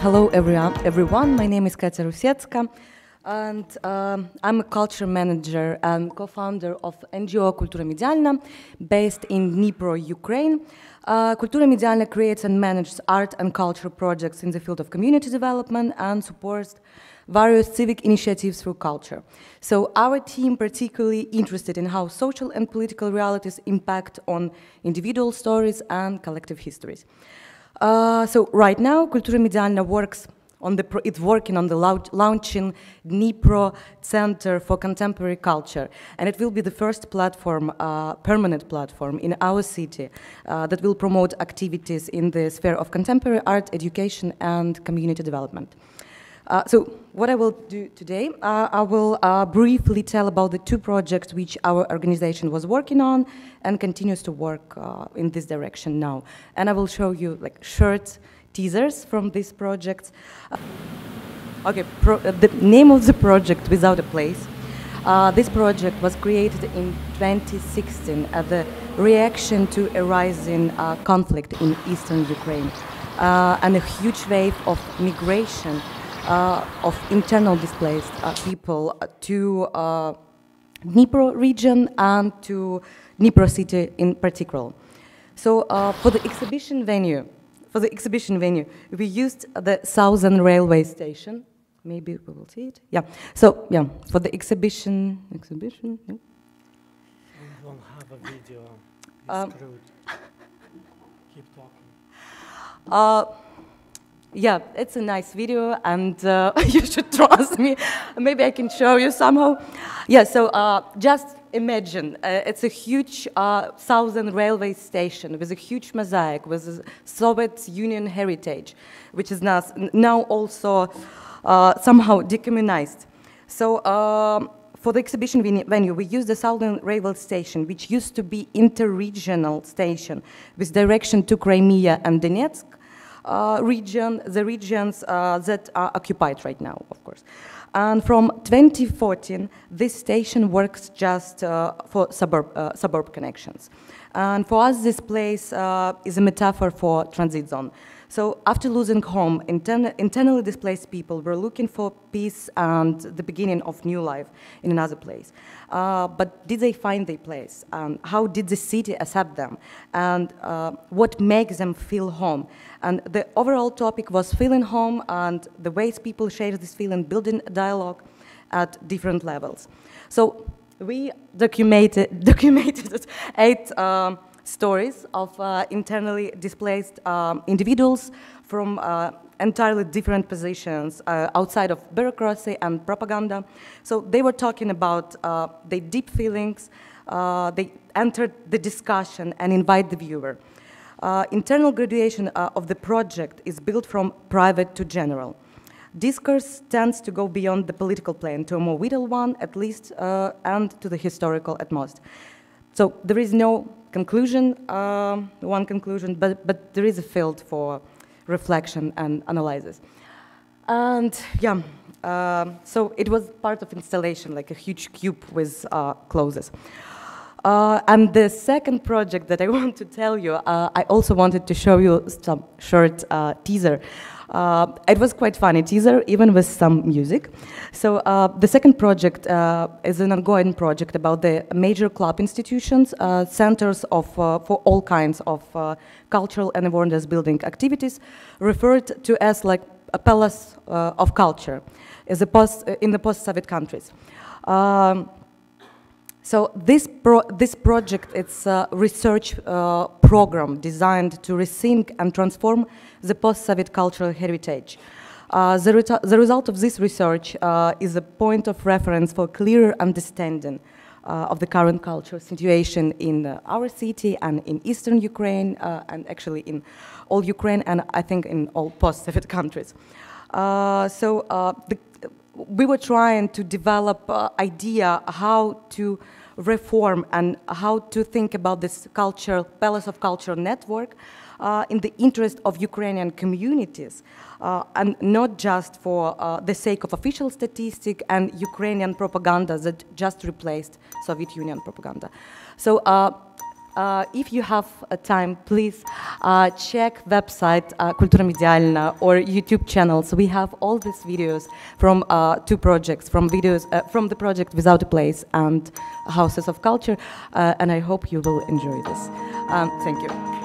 hello everyone. everyone. My name is Katya Rusetska, and um, I'm a culture manager and co-founder of NGO Kultura Medialna, based in Dnipro, Ukraine. Uh, Kultura Medialna creates and manages art and cultural projects in the field of community development and supports various civic initiatives through culture. So our team particularly interested in how social and political realities impact on individual stories and collective histories. Uh, so right now, Kultura Medialna works on the it's working on the launching Dnipro Center for Contemporary Culture, and it will be the first platform, uh, permanent platform in our city uh, that will promote activities in the sphere of contemporary art, education, and community development. Uh, so what I will do today, uh, I will uh, briefly tell about the two projects which our organization was working on and continues to work uh, in this direction now. And I will show you like short teasers from these projects. Uh, okay, the name of the project, Without a Place. this project was created in 2016 as a reaction to a rising conflict in eastern Ukraine and a huge wave of migration uh, of internal displaced uh, people to uh, Dnipro region and to Dnipro city in particular. So uh, for the exhibition venue, for the exhibition venue, we used the Southern Railway Station. Maybe we will see it. Yeah. So yeah, for the exhibition, exhibition. Yeah. We don't have a video. Um, Keep talking. Uh, yeah, it's a nice video, and uh, you should trust me. Maybe I can show you somehow. Yeah, so uh, just imagine uh, it's a huge uh, southern railway station with a huge mosaic with a Soviet Union heritage, which is now, now also uh, somehow decommunized. So. Um, for the exhibition venue, we used the Southern Railway Station, which used to be inter-regional station with direction to Crimea and Donetsk, uh, region, the regions uh, that are occupied right now, of course. And from 2014, this station works just uh, for suburb, uh, suburb connections. And for us, this place uh, is a metaphor for transit zone. So after losing home, intern internally displaced people were looking for peace and the beginning of new life in another place. Uh, but did they find their place? Um, how did the city accept them? And uh, what makes them feel home? And the overall topic was feeling home and the ways people share this feeling, building dialogue at different levels. So we documented, documented eight um, stories of uh, internally displaced um, individuals from uh, entirely different positions uh, outside of bureaucracy and propaganda. So they were talking about uh, their deep feelings. Uh, they entered the discussion and invite the viewer. Uh, internal graduation of the project is built from private to general. Discourse tends to go beyond the political plane to a more vital one, at least, and to the historical at most. So there is no conclusion, uh, one conclusion, but, but there is a field for reflection and analysis. And yeah, uh, so it was part of installation, like a huge cube with uh, closes. Uh, and the second project that I want to tell you, uh, I also wanted to show you some short uh, teaser. Uh, it was quite funny teaser, even with some music. So uh, the second project uh, is an ongoing project about the major club institutions, uh, centers of, uh, for all kinds of cultural and awareness building activities, referred to as like a palace of culture, a post, in the post-Soviet countries. Um, so this, pro this project, it's a research uh, program designed to rethink and transform the post-Soviet cultural heritage. Uh, the, the, result of this research uh, is a point of reference for clearer understanding uh, of the current cultural situation in uh, our city and in eastern Ukraine, uh, and actually in all Ukraine, and I think in all post-Soviet countries. so the, we were trying to develop idea how to reform and how to think about this culture, Palace of Culture network uh, in the interest of Ukrainian communities uh, and not just for uh, the sake of official statistic and Ukrainian propaganda that just replaced Soviet Union propaganda. So uh, if you have a time, please uh, check website uh, Kultura Medialna or YouTube channels. We have all these videos from uh, two projects, from videos uh, from the project Without a Place and Houses of Culture, uh, and I hope you will enjoy this. Um, thank you.